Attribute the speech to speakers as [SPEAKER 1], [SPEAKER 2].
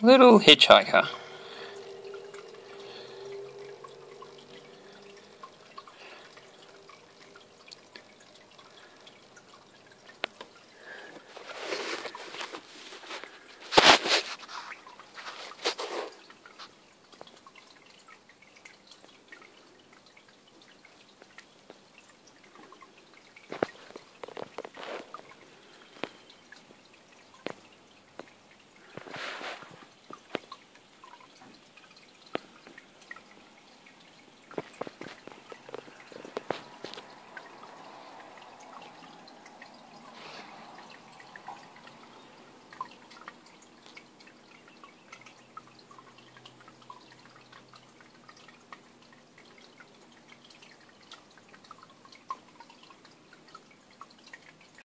[SPEAKER 1] Little Hitchhiker.